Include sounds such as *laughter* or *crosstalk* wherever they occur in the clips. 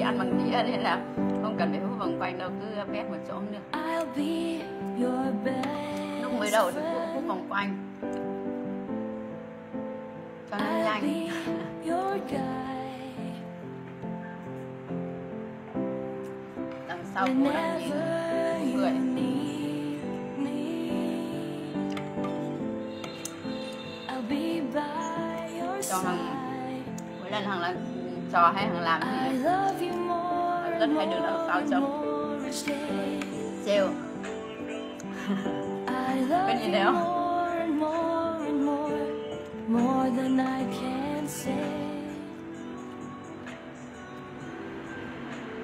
ăn bằng đĩa nên là không cần phải vòng quanh đâu cứ vét một chỗ cũng được. Lúc mới đầu thì cũng hút vòng quanh. Cho nó nhanh. *laughs* đằng sau bố đang nhìn người. Cho hằng- mỗi lần hàng là trò hay hàng làm I thì love you more Rất and hay được day. trêu I love Bên nhìn thấy không? more than I can say.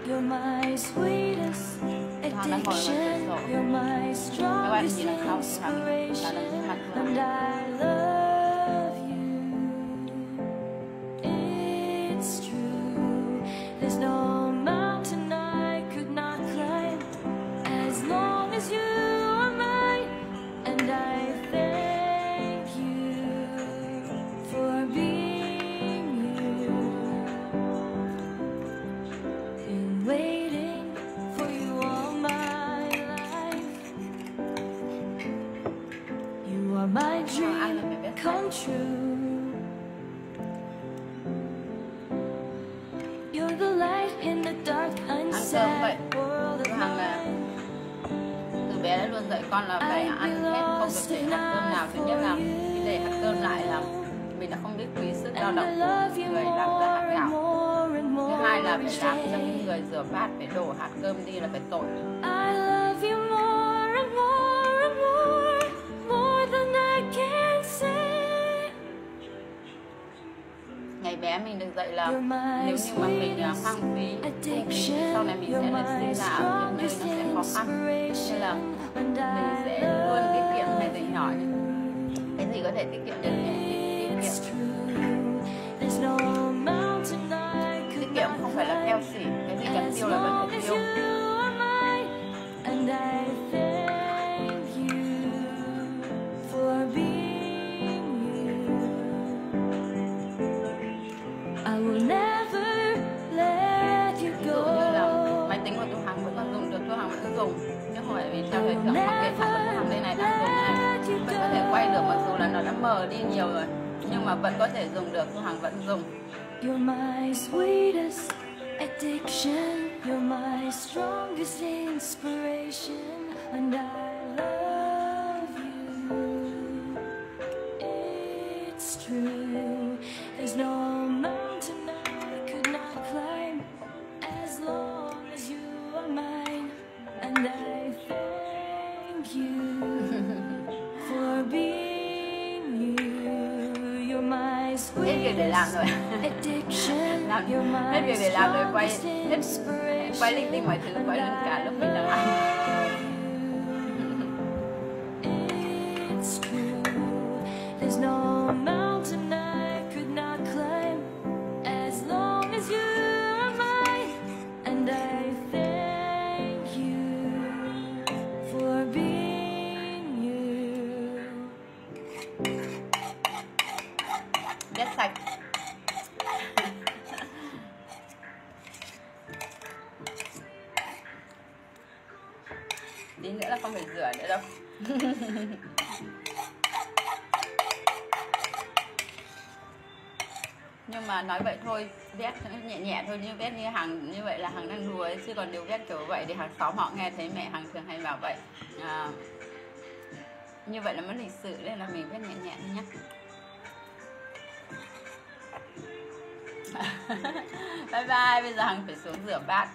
You're my sweetest addiction. You're my strongest là inspiration, and I love are my dream come true. You're the light in the dark, unsaid world of mine. từ bé đã luôn dạy con là phải ăn hết không được để hạt cơm nào thứ nhất là khi để hạt cơm lại là mình đã không biết quý sức lao động you người làm ra hạt gạo. thứ hai là phải làm cho những người rửa bát phải đổ hạt cơm đi là phải tội mình dạy là nếu như mà mình à, hoang phí thì sau này mình sẽ my sinh ở những nơi nó sẽ khó khăn. Nên là mình sẽ luôn tiết kiệm ngay từ nhỏ you. cái gì có thể tiết kiệm được thì tiết kiệm. Tiết kiệm không phải là theo xỉ. Cái gì cần tiêu là vẫn phải tiêu chứ không phải vì I theo thời thượng mặc kệ thằng vẫn hàng đây này đang dùng này vẫn có thể quay được mặc dù là nó đã mờ đi nhiều rồi nhưng mà vẫn có thể dùng được hàng vẫn dùng You're my sweetest addiction. You're my strongest inspiration, and I love you. It's true. There's no mountain I could not climb as long as you are mine, and I thank you for being you. You're my hết việc để làm sweetest rồi addiction. You're my việc để làm rồi quay strongest inspiration. quay linh tinh mọi thứ quay luôn cả lúc mình đang ăn sạch. Tí nữa là không phải rửa nữa đâu. Nhưng mà nói vậy thôi vét nhẹ nhẹ thôi như vét như hàng như vậy là hàng đang đùa ấy, chứ còn nếu vét kiểu vậy thì hàng xóm họ nghe thấy mẹ hàng thường hay bảo vậy. À, như vậy là mất lịch sự nên là mình vét nhẹ nhẹ thôi nhé bye bye bây giờ hằng phải xuống rửa bát.